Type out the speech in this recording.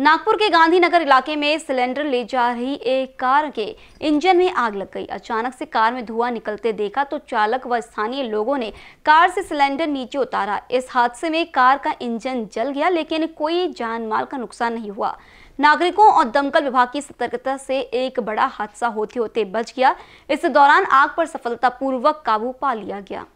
नागपुर के गांधीनगर इलाके में सिलेंडर ले जा रही एक कार के इंजन में आग लग गई। अचानक से कार में धुआँ निकलते देखा तो चालक व स्थानीय लोगों ने कार से सिलेंडर नीचे उतारा। इस हादसे में कार का इंजन जल गया, लेकिन कोई जान माल का नुकसान नहीं हुआ। नागरिकों और दमकल विभाग की सतर्कता से एक बड़ा हादसा होते होते बच गया। इस दौरान आग पर सफलतापूर्वक काबू पा लिया गया।